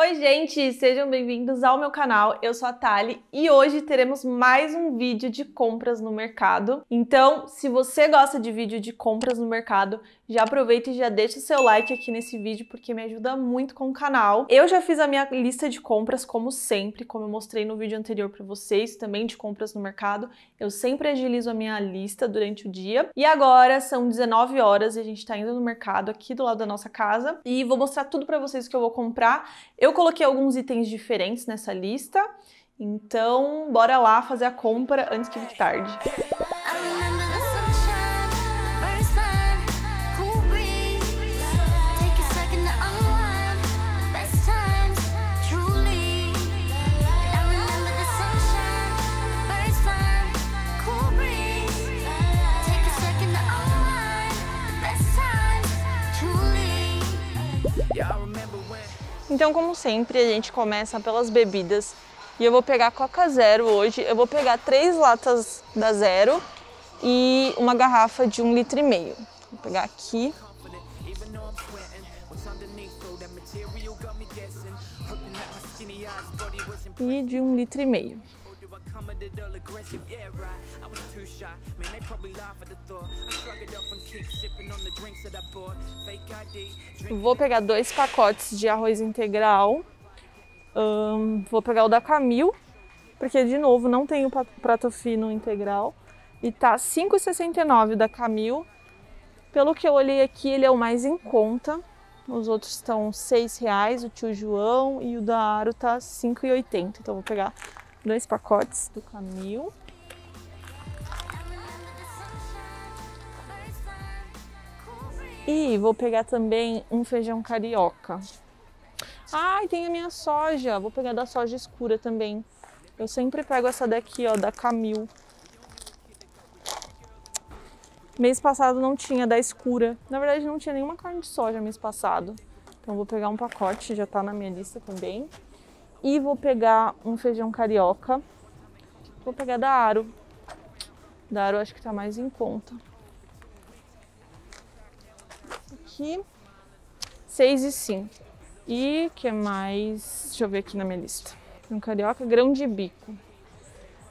Oi, gente! Sejam bem-vindos ao meu canal. Eu sou a Thali e hoje teremos mais um vídeo de compras no mercado. Então, se você gosta de vídeo de compras no mercado, já aproveita e já deixa seu like aqui nesse vídeo porque me ajuda muito com o canal. Eu já fiz a minha lista de compras como sempre, como eu mostrei no vídeo anterior para vocês, também de compras no mercado. Eu sempre agilizo a minha lista durante o dia. E agora são 19 horas e a gente tá indo no mercado aqui do lado da nossa casa e vou mostrar tudo para vocês que eu vou comprar. Eu coloquei alguns itens diferentes nessa lista, então bora lá fazer a compra antes que fique tarde. Então, como sempre, a gente começa pelas bebidas. E eu vou pegar Coca Zero hoje. Eu vou pegar três latas da Zero e uma garrafa de um litro e meio. Vou pegar aqui. E de um litro e meio. Vou pegar dois pacotes de arroz integral. Um, vou pegar o da Camil, porque de novo não tem o prato fino integral. E tá 5,69 da Camil. Pelo que eu olhei aqui, ele é o mais em conta. Os outros estão R$ reais, o tio João e o da Aro tá 5,80. Então vou pegar dois pacotes do Camil. E vou pegar também um feijão carioca. Ai, tem a minha soja. Vou pegar da soja escura também. Eu sempre pego essa daqui, ó, da Camil. Mês passado não tinha da escura. Na verdade, não tinha nenhuma carne de soja mês passado. Então vou pegar um pacote, já tá na minha lista também. E vou pegar um feijão carioca. Vou pegar da Aro. Da Aro acho que tá mais em conta. Aqui. 6 e 5. E que mais? Deixa eu ver aqui na minha lista. Um carioca, grão de bico.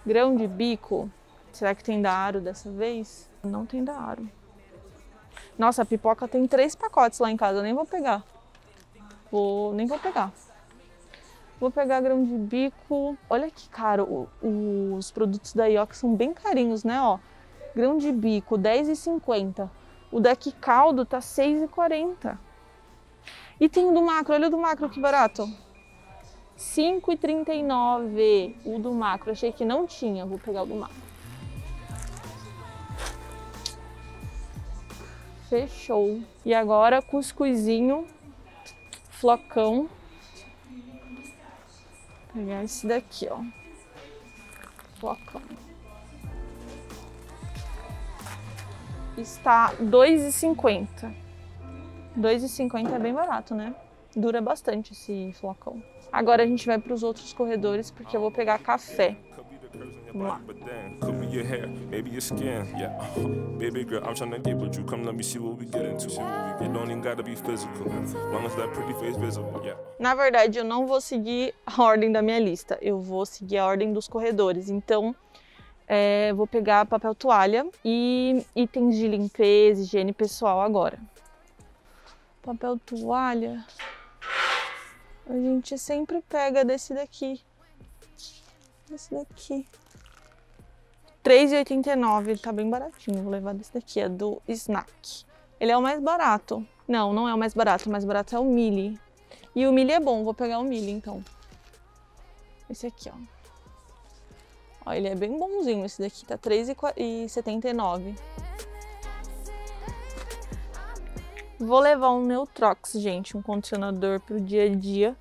Grão de bico. Será que tem da Aro dessa vez? Não tem da Aro. Nossa, a pipoca tem três pacotes lá em casa, eu nem vou pegar. Vou, nem vou pegar. Vou pegar grão de bico. Olha que caro, os produtos da Ioki são bem carinhos, né? Ó, grão de bico, R$10,50. O deck caldo tá 6,40. E tem o do macro, olha o do macro que barato. 5,39 o do macro. Achei que não tinha, vou pegar o do macro. Fechou. E agora cuscuzinho, flocão. Vou pegar esse daqui, ó. Flocão. Está 2,50. 2,50 é bem barato, né? Dura bastante esse flocão. Agora a gente vai para os outros corredores porque eu vou pegar café. Vamos lá. Na verdade, eu não vou seguir a ordem da minha lista. Eu vou seguir a ordem dos corredores. Então, é, vou pegar papel toalha e itens de limpeza, higiene pessoal agora. Papel toalha, a gente sempre pega desse daqui. Desse daqui. R$3,89, tá bem baratinho. Vou levar desse daqui, é do Snack. Ele é o mais barato. Não, não é o mais barato, o mais barato é o Mili. E o Mili é bom, vou pegar o Mili então. Esse aqui, ó. Ó, ele é bem bonzinho esse daqui, tá R$3,79. Vou levar um Neutrox, gente, um condicionador pro dia a dia.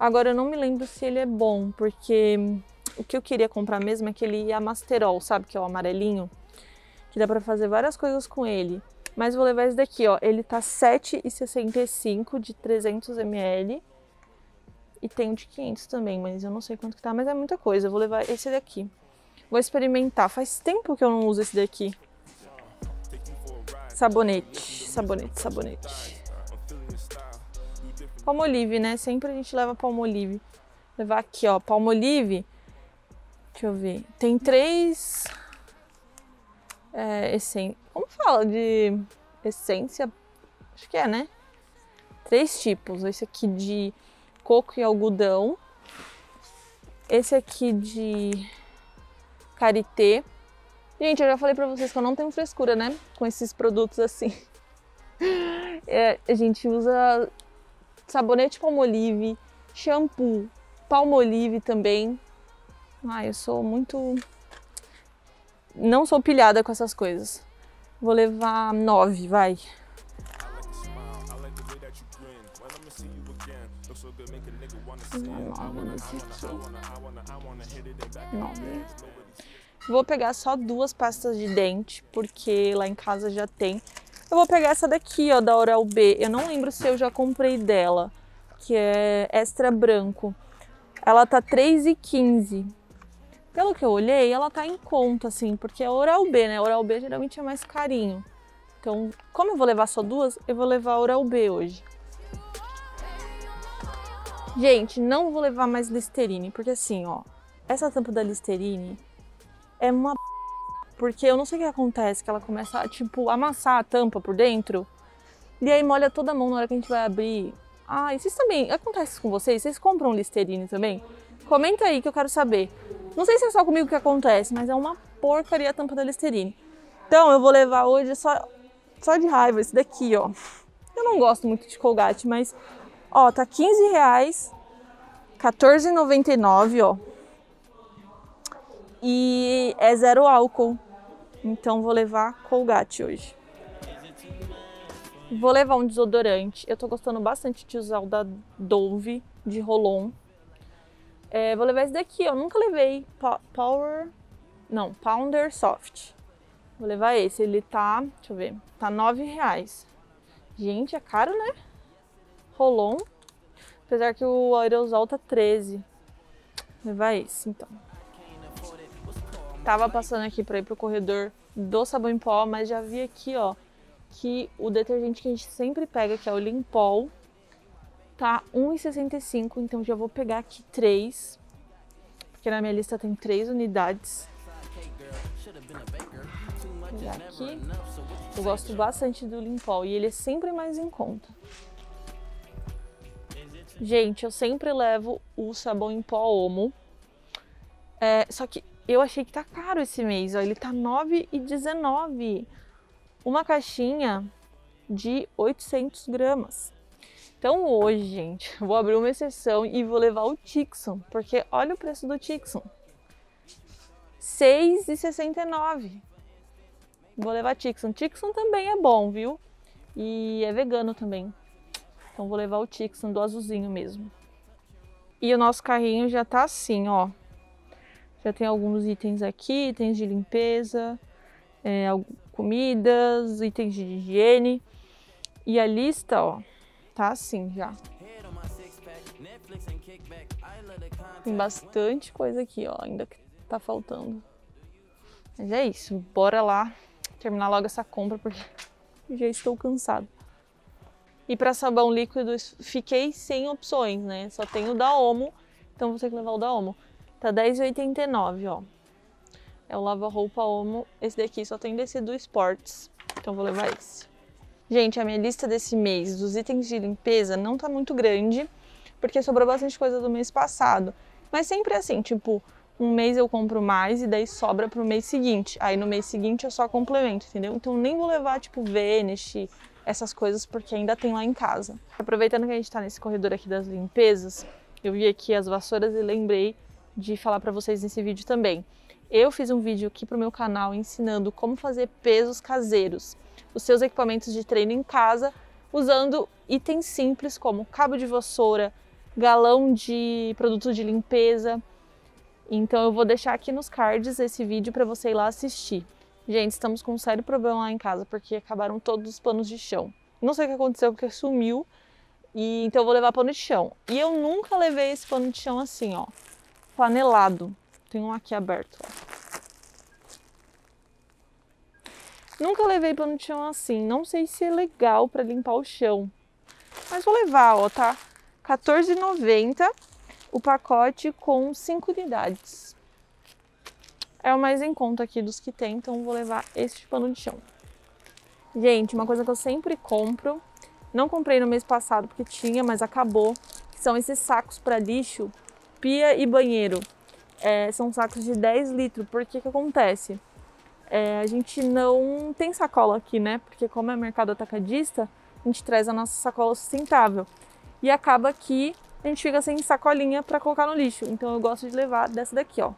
Agora eu não me lembro se ele é bom, porque o que eu queria comprar mesmo é aquele Amasterol, sabe, que é o amarelinho, que dá pra fazer várias coisas com ele. Mas vou levar esse daqui, ó, ele tá R$7,65 de 300 ml. E tem um de 500 também, mas eu não sei quanto que tá, mas é muita coisa. Eu vou levar esse daqui. Vou experimentar. Faz tempo que eu não uso esse daqui. Sabonete, sabonete, sabonete. Palmolive, né? Sempre a gente leva palmolive. Vou levar aqui, ó, palmolive. Deixa eu ver. Tem três é, essência. Como fala de essência? Acho que é, né? Três tipos. Esse aqui de coco e algodão. Esse aqui de karité. Gente, eu já falei pra vocês que eu não tenho frescura, né? Com esses produtos assim. É, a gente usa sabonete palmolive, shampoo, palmolive também. Ah, eu sou muito não sou pilhada com essas coisas. Vou levar nove, vai. Nove. Vou pegar só duas pastas de dente, porque lá em casa já tem. Eu vou pegar essa daqui, ó, da Oral-B. Eu não lembro se eu já comprei dela, que é extra branco. Ela tá R$3,15. Pelo que eu olhei, ela tá em conta, assim, porque é Oral B, né? Oral B geralmente é mais carinho. Então, como eu vou levar só duas, eu vou levar Oral B hoje. Gente, não vou levar mais Listerine, porque assim, ó, essa tampa da Listerine é uma porque eu não sei o que acontece, que ela começa a, tipo, amassar a tampa por dentro, e aí molha toda a mão na hora que a gente vai abrir. Ah, e vocês também, acontece com vocês? Vocês compram Listerine também? Comenta aí que eu quero saber. Não sei se é só comigo que acontece, mas é uma porcaria a tampa da Listerine. Então eu vou levar hoje só, só de raiva esse daqui, ó. Eu não gosto muito de Colgate, mas ó, tá 15 reais, 14,99, ó. E é zero álcool. Então vou levar Colgate hoje. Vou levar um desodorante. Eu tô gostando bastante de usar o da Dove de Rolon. É, vou levar esse daqui, eu nunca levei Power, não, Pounder Soft. Vou levar esse, ele tá, deixa eu ver, tá nove reais. Gente, é caro, né? Rolon. Apesar que o aerosol tá 13. Vou levar esse, então. Tava passando aqui pra ir pro corredor do sabão em pó, mas já vi aqui, ó, que o detergente que a gente sempre pega, que é o Limpol, tá 1,65, então já vou pegar aqui três, porque na minha lista tem três unidades. Aqui. Eu gosto bastante do Limpol e ele é sempre mais em conta. Gente, eu sempre levo o sabão em pó Omo. É, só que eu achei que tá caro esse mês, ó. Ele tá 9,19. Uma caixinha de 800 gramas. Então hoje, gente, vou abrir uma exceção e vou levar o Tixon, porque olha o preço do Tixon. R$ 6,69. Vou levar Tixon. Tixon também é bom, viu? E é vegano também. Então vou levar o Tixon do azulzinho mesmo. E o nosso carrinho já tá assim, ó. Já tem alguns itens aqui, itens de limpeza, é, comidas, itens de higiene. E a lista, ó, Tá assim já. Tem bastante coisa aqui, ó, ainda que tá faltando. Mas é isso, bora lá terminar logo essa compra porque já estou cansado. E para sabão líquido, fiquei sem opções, né? Só tenho o da Omo, então vou ter que levar o da Omo. Tá R$10,89, ó. É o lava-roupa Omo. Esse daqui só tem desse do Sports, então vou levar esse. Gente, a minha lista desse mês dos itens de limpeza não tá muito grande, porque sobrou bastante coisa do mês passado. Mas sempre assim, tipo, um mês eu compro mais e daí sobra pro mês seguinte. Aí no mês seguinte eu só complemento, entendeu? Então nem vou levar, tipo, Vanish, essas coisas, porque ainda tem lá em casa. Aproveitando que a gente tá nesse corredor aqui das limpezas, eu vi aqui as vassouras e lembrei de falar para vocês nesse vídeo também. Eu fiz um vídeo aqui pro meu canal ensinando como fazer pesos caseiros os seus equipamentos de treino em casa usando itens simples como cabo de vassoura, galão de produto de limpeza. Então eu vou deixar aqui nos cards esse vídeo para você ir lá assistir. Gente, estamos com um sério problema lá em casa porque acabaram todos os panos de chão. Não sei o que aconteceu porque sumiu e então eu vou levar pano de chão. E eu nunca levei esse pano de chão assim, ó, panelado. Tem um aqui aberto. Nunca levei pano de chão assim. Não sei se é legal para limpar o chão. Mas vou levar, ó, tá? 14,90 o pacote com 5 unidades. É o mais em conta aqui dos que tem, então vou levar esse pano de chão. Gente, uma coisa que eu sempre compro, não comprei no mês passado porque tinha, mas acabou, são esses sacos para lixo, pia e banheiro. É, são sacos de 10 litros, porque que acontece? É, a gente não tem sacola aqui, né? Porque como é mercado atacadista, a gente traz a nossa sacola sustentável. E acaba que a gente fica sem sacolinha para colocar no lixo. Então eu gosto de levar dessa daqui, ó.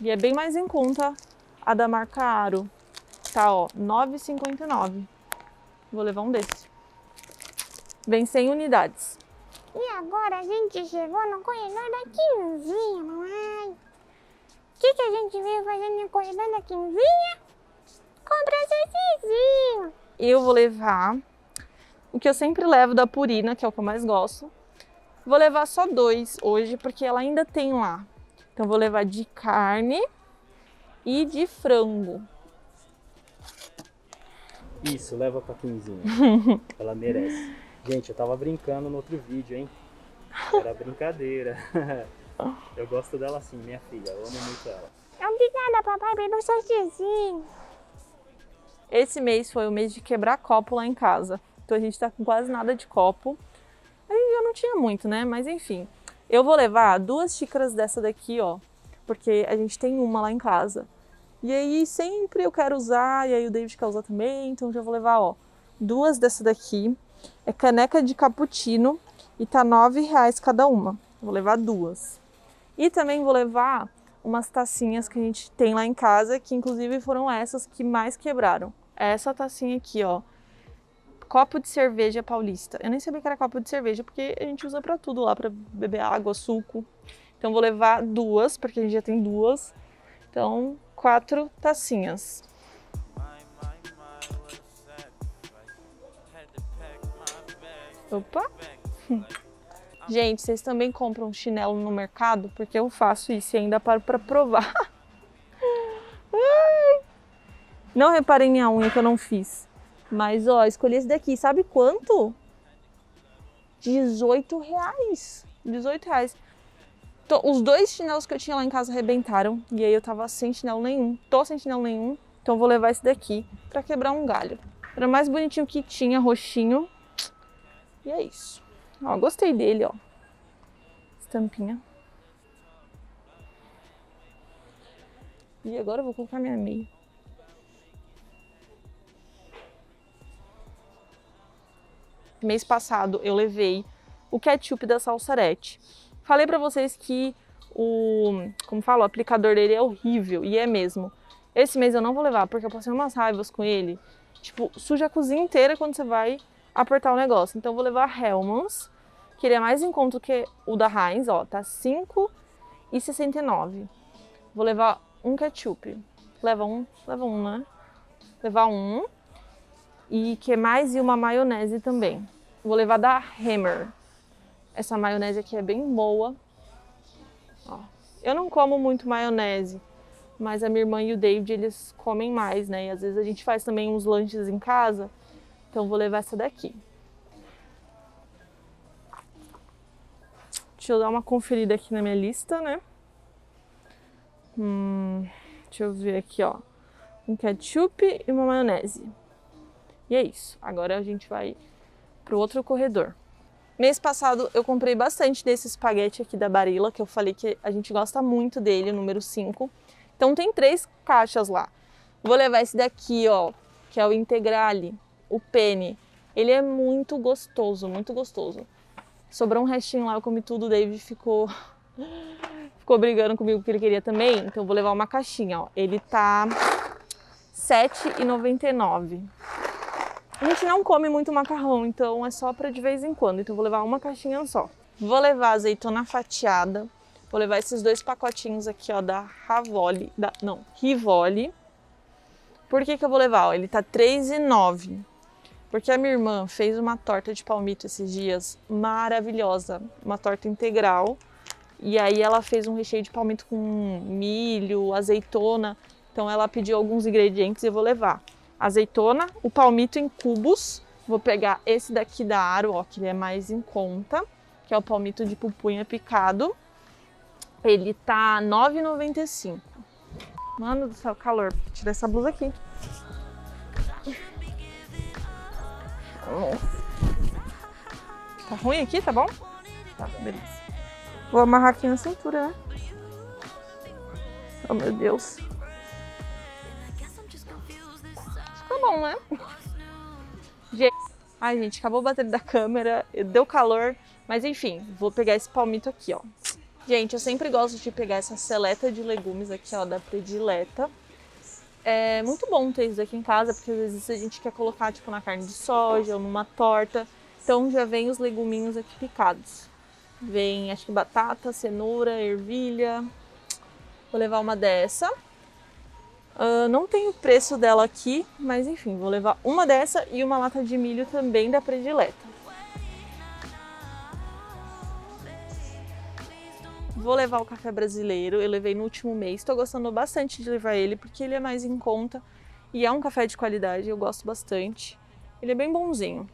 E é bem mais em conta a da marca Aro. Tá, ó, 9,59. Vou levar um desse. Vem 100 unidades. E agora a gente chegou no corredor da Quinzinha, mamãe. O que, que a gente veio fazendo no corredor da Quinzinha? Comprar cecizinho. Eu vou levar o que eu sempre levo da Purina, que é o que eu mais gosto. Vou levar só dois hoje, porque ela ainda tem lá. Então vou levar de carne e de frango. Isso, leva pra Quinzinha. Ela merece. Gente, eu tava brincando no outro vídeo, hein? Era brincadeira. Eu gosto dela assim, minha filha. Eu amo muito ela. Obrigada, papai, pelo sorteiozinho. Esse mês foi o mês de quebrar copo lá em casa. Então a gente tá com quase nada de copo. Aí eu não tinha muito, né? Mas enfim. Eu vou levar duas xícaras dessa daqui, ó. Porque a gente tem uma lá em casa. E aí sempre eu quero usar, e aí o David quer usar também, então já vou levar, ó, duas dessa daqui. É caneca de cappuccino e tá nove reais cada uma. Vou levar duas. E também vou levar umas tacinhas que a gente tem lá em casa, que inclusive foram essas que mais quebraram. É essa tacinha aqui, ó. Copo de cerveja paulista. Eu nem sabia que era copo de cerveja, porque a gente usa para tudo lá, para beber água, suco. Então vou levar duas, porque a gente já tem duas. Então, quatro tacinhas. Opa! Gente, vocês também compram chinelo no mercado? Porque eu faço isso e ainda paro para provar. Não reparem minha unha que eu não fiz. Mas, ó, escolhi esse daqui. Sabe quanto? 18 reais. 18 reais. Tô, os dois chinelos que eu tinha lá em casa arrebentaram. E aí eu tava sem chinelo nenhum. Tô sem chinelo nenhum. Então vou levar esse daqui pra quebrar um galho. Era mais bonitinho que tinha, roxinho. E é isso. Ó, gostei dele, ó. Estampinha. E agora eu vou colocar minha meia. Mês passado eu levei o ketchup da Salsarete. Falei pra vocês que o, como falo, o aplicador dele é horrível, e é mesmo. Esse mês eu não vou levar, porque eu passei umas raivas com ele. Tipo, suja a cozinha inteira quando você vai apertar o negócio. Então vou levar Hellmann's, que ele é mais em conta que o da Heinz, ó, tá 5,69. Vou levar um ketchup. Leva um, leva um, né? Levar um. E que mais? E uma maionese também. Vou levar da Hammer. Essa maionese aqui é bem boa. Ó. Eu não como muito maionese, mas a minha irmã e o David, eles comem mais, né? E às vezes a gente faz também uns lanches em casa. Então vou levar essa daqui. Deixa eu dar uma conferida aqui na minha lista, né? Hum, deixa eu ver aqui, ó. Um ketchup e uma maionese. E é isso. Agora a gente vai pro outro corredor. Mês passado eu comprei bastante desse espaguete aqui da Barilla, que eu falei que a gente gosta muito dele, o número 5. Então tem três caixas lá. Vou levar esse daqui, ó, que é o Integrale o penne. Ele é muito gostoso, muito gostoso. Sobrou um restinho lá, eu comi tudo, o David ficou ficou brigando comigo porque ele queria também, então eu vou levar uma caixinha, ó. Ele tá R$ 7,99. A gente não come muito macarrão, então é só para de vez em quando, então eu vou levar uma caixinha só. Vou levar azeitona fatiada, vou levar esses dois pacotinhos aqui, ó, da Ravoli, da, não, Rivoli. Por que que eu vou levar? Ó, ele tá R$ 3,9. Porque a minha irmã fez uma torta de palmito esses dias maravilhosa, uma torta integral. E aí ela fez um recheio de palmito com milho, azeitona. Então ela pediu alguns ingredientes e eu vou levar. Azeitona, o palmito em cubos Vou pegar esse daqui da Aro, ó, que ele é mais em conta, que é o palmito de pupunha picado. Ele tá R$ 9,95. Mano do céu, calor. Vou tirar essa blusa aqui. Tá ruim aqui, tá bom? Tá, beleza. Vou amarrar aqui na cintura, né? Oh, meu Deus. Tá bom, né? Gente, ai, gente, acabou a bateria da câmera, deu calor, mas enfim, vou pegar esse palmito aqui, ó. Gente, eu sempre gosto de pegar essa seleta de legumes aqui, ó, da Predileta. É muito bom ter isso aqui em casa, porque às vezes a gente quer colocar, tipo, na carne de soja ou numa torta. Então já vem os leguminhos aqui picados. Vem, acho que batata, cenoura, ervilha. Vou levar uma dessa. Uh, não tem o preço dela aqui, mas enfim, vou levar uma dessa e uma lata de milho também da predileta. Vou levar o café brasileiro, eu levei no último mês, estou gostando bastante de levar ele porque ele é mais em conta e é um café de qualidade, eu gosto bastante. Ele é bem bonzinho.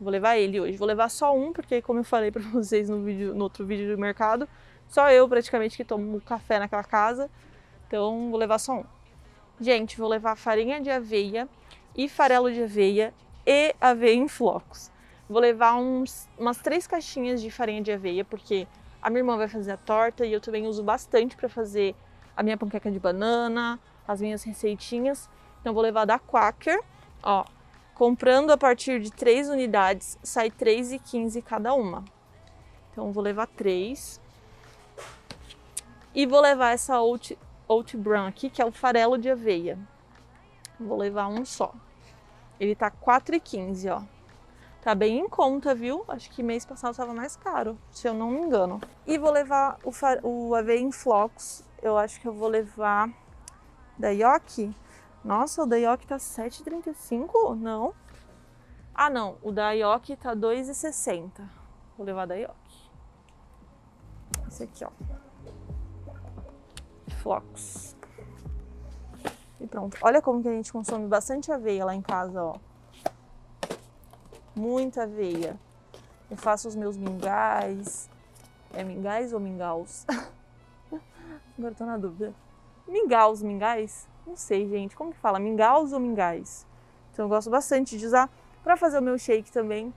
Vou levar ele hoje. Vou levar só um, porque como eu falei para vocês no, vídeo, no outro vídeo do mercado, só eu praticamente que tomo café naquela casa. Então vou levar só um. Gente, vou levar farinha de aveia e farelo de aveia e aveia em flocos. Vou levar uns, umas três caixinhas de farinha de aveia, porque a minha irmã vai fazer a torta e eu também uso bastante para fazer a minha panqueca de banana, as minhas receitinhas. Então vou levar da Quaker, ó, Comprando a partir de 3 unidades, sai R$ 3,15 cada uma. Então, vou levar 3. E vou levar essa Oat, Oat Brown aqui, que é o farelo de aveia. Vou levar um só. Ele tá R$ 4,15, ó. Tá bem em conta, viu? Acho que mês passado estava mais caro, se eu não me engano. E vou levar o, o aveia em flocos. Eu acho que eu vou levar da Yoki nossa, o da Yoki tá 7,35? Não. Ah, não. O da Yoki tá 2,60. Vou levar da Yoki. Esse aqui, ó. Flocos. E pronto. Olha como que a gente consome bastante aveia lá em casa, ó. Muita aveia. Eu faço os meus mingais. É mingais ou mingaus? Agora tô na dúvida. Mingaus, mingais? Não sei, gente, como que fala? Mingaus ou mingais? Então eu gosto bastante de usar para fazer o meu shake também.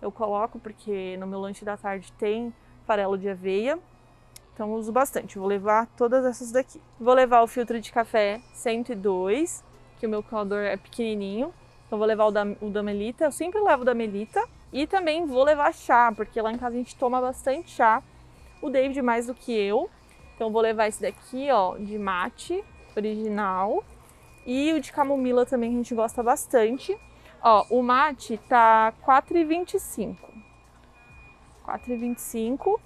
Eu coloco porque no meu lanche da tarde tem farelo de aveia. Então uso bastante. Vou levar todas essas daqui. Vou levar o filtro de café 102, que o meu coador é pequenininho. Então vou levar o da, o da Melita. Eu sempre levo o da Melita. E também vou levar chá, porque lá em casa a gente toma bastante chá. O David mais do que eu. Então vou levar esse daqui, ó, de mate original. E o de camomila também a gente gosta bastante. Ó, o mate tá 4,25. 4,25.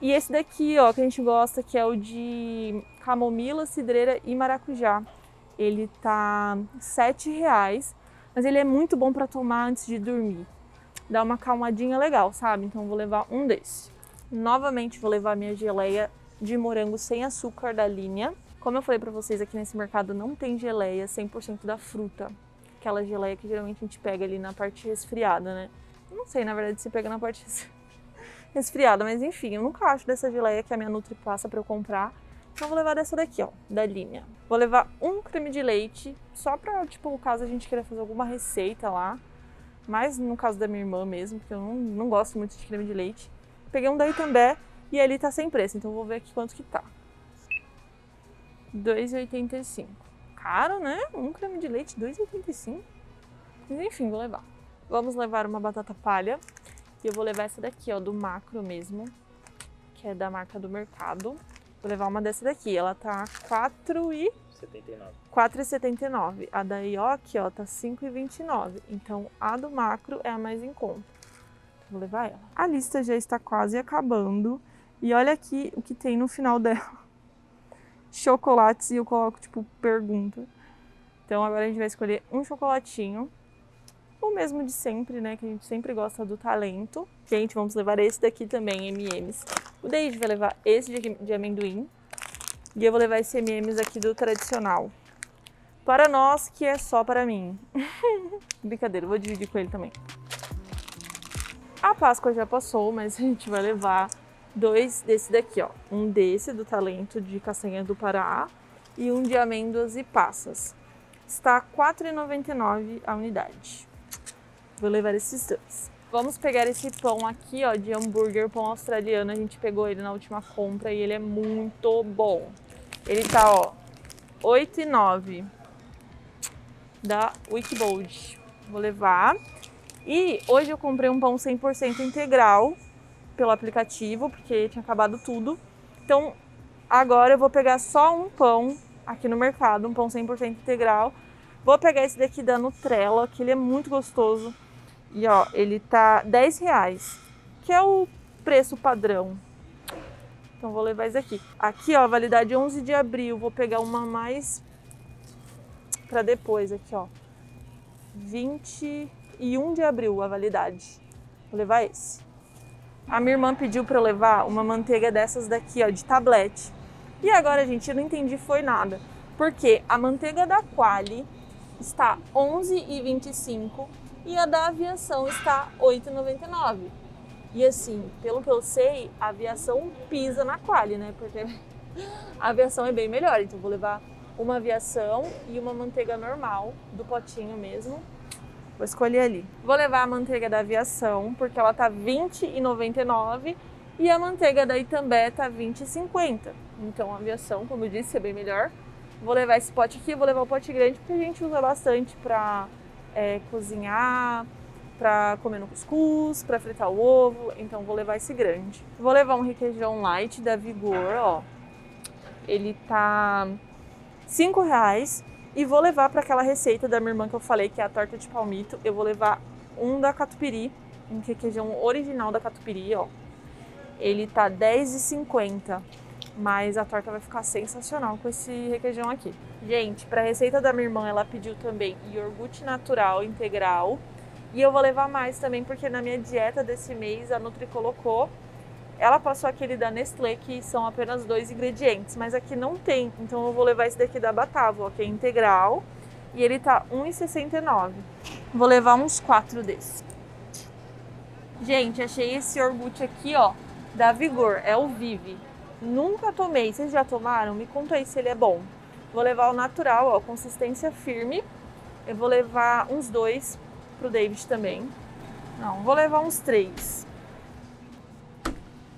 E esse daqui, ó, que a gente gosta, que é o de camomila, cidreira e maracujá. Ele tá R$ reais, mas ele é muito bom para tomar antes de dormir. Dá uma calmadinha legal, sabe? Então vou levar um desse. Novamente vou levar minha geleia de morango sem açúcar da linha. Como eu falei para vocês, aqui nesse mercado não tem geleia 100% da fruta. Aquela geleia que geralmente a gente pega ali na parte resfriada, né? Não sei, na verdade, se pega na parte resfriada, mas enfim, eu nunca acho dessa geleia que a minha Nutri passa para eu comprar. Então vou levar dessa daqui, ó, da linha. Vou levar um creme de leite, só pra, tipo, caso a gente queira fazer alguma receita lá. Mas no caso da minha irmã mesmo, porque eu não, não gosto muito de creme de leite. Peguei um da Itambé e ele tá sem preço, então vou ver aqui quanto que tá. 2,85. Caro, né? Um creme de leite, 2,85. Mas enfim, vou levar. Vamos levar uma batata palha. E eu vou levar essa daqui, ó, do macro mesmo. Que é da marca do mercado. Vou levar uma dessa daqui. Ela tá 4 e... 4,79. A da Ioki, ó, tá 5,29. Então, a do macro é a mais em conta. Então, vou levar ela. A lista já está quase acabando. E olha aqui o que tem no final dela chocolates e eu coloco, tipo, pergunta. Então agora a gente vai escolher um chocolatinho. O mesmo de sempre, né? Que a gente sempre gosta do talento. Gente, vamos levar esse daqui também, M&M's. O David vai levar esse de, amendoim. E eu vou levar esse M&M's aqui do tradicional. para nós que é só para mim. Brincadeira, vou dividir com ele também. A Páscoa já passou, mas a gente vai levar dois desse daqui, ó. Um desse do Talento de Castanha do Pará e um de amêndoas e passas. Está R$ 4,99 a unidade. Vou levar esses dois. Vamos pegar esse pão aqui, ó, de hambúrguer, pão australiano. A gente pegou ele na última compra e ele é muito bom. Ele tá, ó, R$ 8,9 da Wikibold. Vou levar. E hoje eu comprei um pão 100% integral pelo aplicativo, porque tinha acabado tudo. Então, agora eu vou pegar só um pão aqui no mercado, um pão 100% integral. Vou pegar esse daqui da Nutrela, que ele é muito gostoso. E ó, ele tá 10 reais, que é o preço padrão. Então vou levar esse aqui. Aqui ó, validade 11 de abril, vou pegar uma mais para depois aqui ó. 21 de abril a validade. Vou levar esse. A minha irmã pediu para eu levar uma manteiga dessas daqui, ó, de tablete. E agora, gente, eu não entendi foi nada. Porque a manteiga da Quali está 11,25 e a da aviação está 8,99. E assim, pelo que eu sei, a aviação pisa na Quali, né? Porque a aviação é bem melhor. Então vou levar uma aviação e uma manteiga normal do potinho mesmo Vou escolher ali. Vou levar a manteiga da aviação, porque ela tá R$20,99 e a manteiga da Itambé tá R$20,50. Então a aviação, como eu disse, é bem melhor. Vou levar esse pote aqui, vou levar o pote grande, porque a gente usa bastante para é, cozinhar, para comer no cuscuz, para fritar o ovo, então vou levar esse grande. Vou levar um requeijão light da Vigor, ó. Ele tá cinco reais e vou levar para aquela receita da minha irmã que eu falei, que é a torta de palmito. Eu vou levar um da catupiry, um requeijão original da catupiry, ó. Ele tá R$10,50, mas a torta vai ficar sensacional com esse requeijão aqui. Gente, para a receita da minha irmã, ela pediu também iogurte natural integral. E eu vou levar mais também, porque na minha dieta desse mês a Nutri colocou ela passou aquele da Nestlé, que são apenas dois ingredientes, mas aqui não tem. Então eu vou levar esse daqui da Batavo, que é integral. E ele tá R$1,69. Vou levar uns quatro desses. Gente, achei esse iogurte aqui, ó, da Vigor. É o Vive. Nunca tomei. Vocês já tomaram? Me conta aí se ele é bom. Vou levar o natural, ó, consistência firme. Eu vou levar uns dois pro David também. Não, vou levar uns três.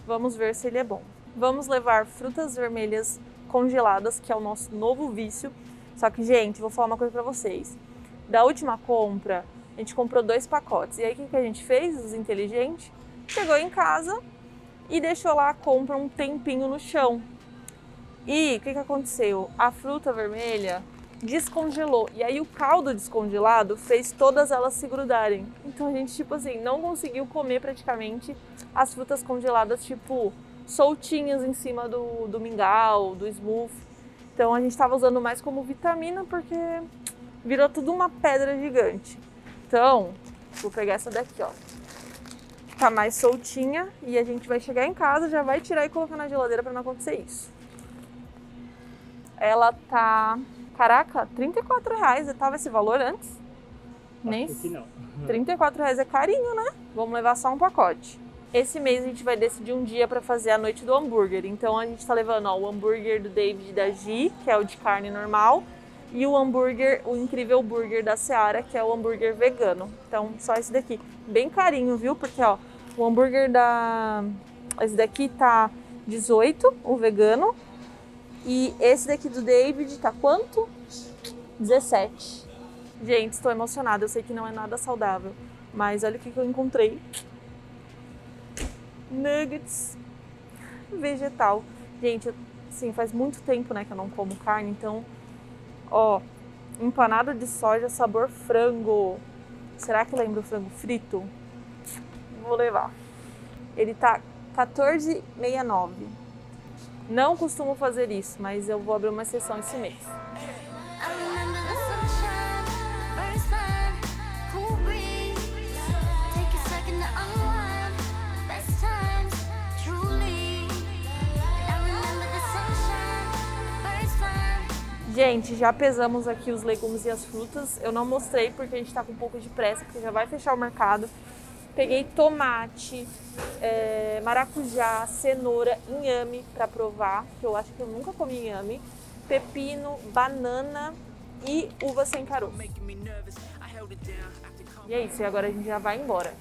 Vamos ver se ele é bom. Vamos levar frutas vermelhas congeladas, que é o nosso novo vício. Só que, gente, vou falar uma coisa para vocês. Da última compra, a gente comprou dois pacotes. E aí, o que, que a gente fez, os inteligentes? Chegou em casa e deixou lá a compra um tempinho no chão. E o que, que aconteceu? A fruta vermelha descongelou. E aí o caldo descongelado fez todas elas se grudarem. Então a gente, tipo assim, não conseguiu comer praticamente as frutas congeladas, tipo, soltinhas em cima do, do mingau, do smoothie. Então a gente estava usando mais como vitamina porque virou tudo uma pedra gigante. Então, vou pegar essa daqui, ó. Tá mais soltinha e a gente vai chegar em casa, já vai tirar e colocar na geladeira para não acontecer isso. Ela tá Caraca, 34 reais. Tava esse valor antes? Nem que não. 34 reais é carinho, né? Vamos levar só um pacote. Esse mês a gente vai decidir um dia para fazer a noite do hambúrguer. Então a gente tá levando ó, o hambúrguer do David da Gi, que é o de carne normal, e o hambúrguer, o incrível burger da Seara, que é o hambúrguer vegano. Então só esse daqui. Bem carinho, viu? Porque ó, o hambúrguer da. Esse daqui tá 18, o vegano, e esse daqui do David tá quanto? 17. Gente, estou emocionada. Eu sei que não é nada saudável, mas olha o que, que eu encontrei. Nuggets vegetal. Gente, assim, faz muito tempo, né, que eu não como carne, então, ó, empanada de soja sabor frango. Será que lembra o frango frito? Vou levar. Ele tá 14,69. Não costumo fazer isso, mas eu vou abrir uma sessão esse mês. Gente, já pesamos aqui os legumes e as frutas. Eu não mostrei porque a gente tá com um pouco de pressa, porque já vai fechar o mercado. Peguei tomate, é, maracujá, cenoura, inhame para provar, que eu acho que eu nunca comi inhame, pepino, banana e uva sem caroço. E é isso, e agora a gente já vai embora.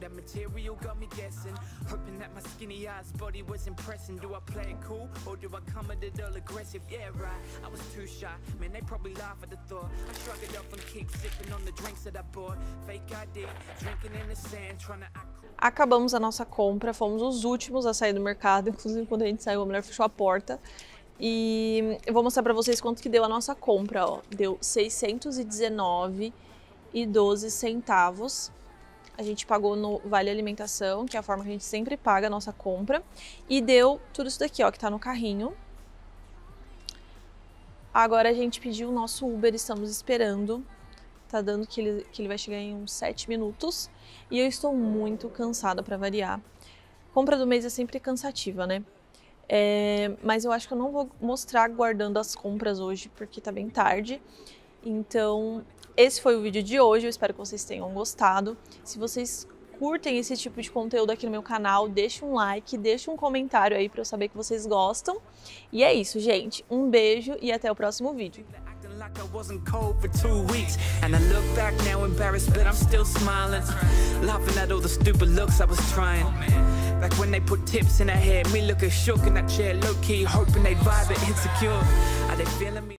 That material got me guessing. Hoping that my skinny body was impressing. Do I play it cool or do I come at it all aggressive? Yeah right, I was too shy. Man they probably laugh at the thought. I shrug it off and keep sipping on the drinks that I bought. Fake ID, drinking in the sand Trying to Acabamos a nossa compra, fomos os últimos a sair do mercado, inclusive quando a gente saiu a mulher fechou a porta. E eu vou mostrar para vocês quanto que deu a nossa compra, ó. Deu 619 e 12 centavos a gente pagou no Vale Alimentação, que é a forma que a gente sempre paga a nossa compra, e deu tudo isso daqui, ó, que tá no carrinho. Agora a gente pediu o nosso Uber, estamos esperando. Tá dando que ele, que ele vai chegar em uns 7 minutos. E eu estou muito cansada para variar. Compra do mês é sempre cansativa, né? É, mas eu acho que eu não vou mostrar guardando as compras hoje, porque tá bem tarde. Então, esse foi o vídeo de hoje, eu espero que vocês tenham gostado. Se vocês curtem esse tipo de conteúdo aqui no meu canal, deixa um like, deixa um comentário aí para eu saber que vocês gostam. E é isso, gente. Um beijo e até o próximo vídeo. like I wasn't cold for two weeks And I look back now embarrassed but I'm still smiling Laughing at all the stupid looks I was trying Back when they put tips in her head Me looking shook in that chair low-key Hoping they'd vibe it insecure Are they feeling me?